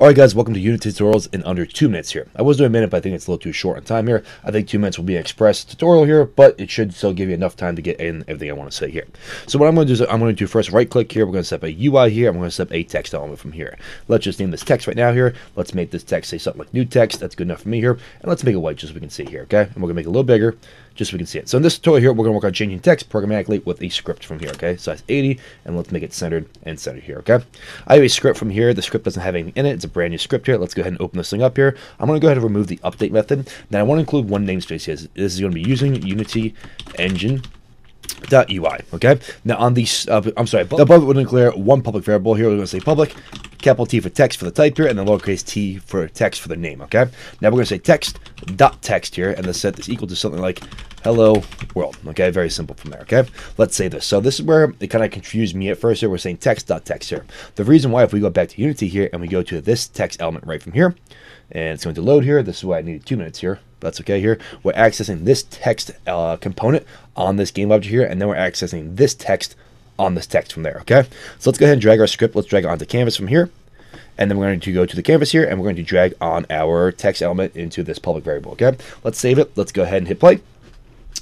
Alright guys, welcome to Unity tutorials in under 2 minutes here. I was doing a minute, but I think it's a little too short on time here. I think 2 minutes will be an express tutorial here, but it should still give you enough time to get in everything I want to say here. So what I'm going to do is I'm going to do first right click here, we're going to set up a UI here, I'm going to set up a text element from here. Let's just name this text right now here. Let's make this text say something like new text, that's good enough for me here. And let's make it white just so we can see here, okay? And we're going to make it a little bigger just so we can see it. So in this tutorial here, we're going to work on changing text programmatically with a script from here, okay? Size 80, and let's make it centered and centered here, okay? I have a script from here. The script doesn't have anything in it. It's a brand new script here. Let's go ahead and open this thing up here. I'm going to go ahead and remove the update method. Then I want to include one namespace here. This is going to be using Unity Engine dot UI. Okay. Now on these, uh, I'm sorry, above it would declare one public variable here. We're going to say public, capital T for text for the type here, and then lowercase t for text for the name. Okay. Now we're going to say text dot text here, and then set this equal to something like hello world. Okay. Very simple from there. Okay. Let's say this. So this is where it kind of confused me at first. Here we're saying text dot text here. The reason why, if we go back to Unity here and we go to this text element right from here, and it's going to load here. This is why I needed two minutes here. That's okay here. We're accessing this text uh, component on this game object here, and then we're accessing this text on this text from there, okay? So let's go ahead and drag our script. Let's drag it onto canvas from here. And then we're going to go to the canvas here, and we're going to drag on our text element into this public variable, okay? Let's save it. Let's go ahead and hit play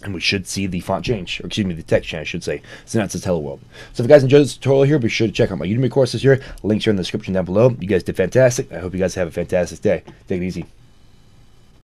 and we should see the font change, or excuse me, the text change, I should say. So now it says Hello World. So if you guys enjoyed this tutorial here, be sure to check out my Udemy courses here. Links are in the description down below. You guys did fantastic. I hope you guys have a fantastic day. Take it easy.